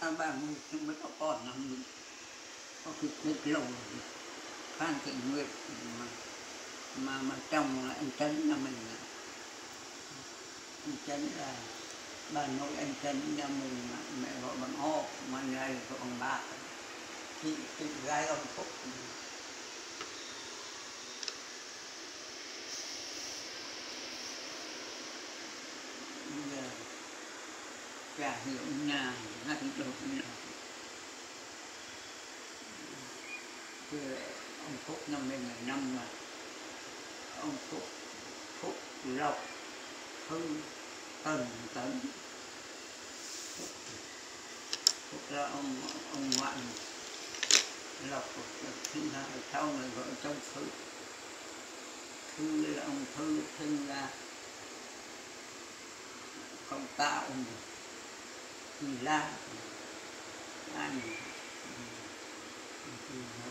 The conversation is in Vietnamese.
ta bà mươi nhưng mới có con mình có cái cái lâu phan thị nguyệt mà mà mà chồng là anh trấn là mình là anh trấn là bà nội anh trấn nhà mình mà, mẹ gọi bằng ho, mà này gọi bằng bạc chị chị gái ông phúc. Chả hiểu nhà hành động nào ông phúc năm mươi năm mà ông phúc phúc lộc hư tần tấn. Phúc, phúc là ông ông ngoại lộc sinh ra sau này vợ trong thư thư là ông thư sinh ra công tạo mình làm ăn mình, mình, mình,